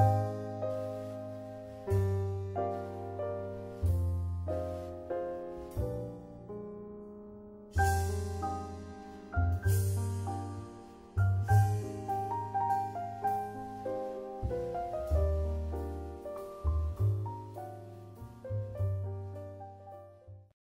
you